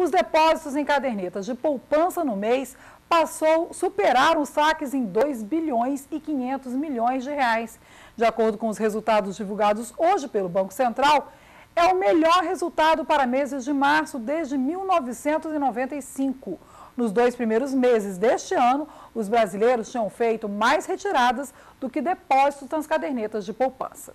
Os depósitos em cadernetas de poupança no mês passou, superaram os saques em 2 bilhões e 500 milhões de reais. De acordo com os resultados divulgados hoje pelo Banco Central, é o melhor resultado para meses de março desde 1995. Nos dois primeiros meses deste ano, os brasileiros tinham feito mais retiradas do que depósitos nas cadernetas de poupança.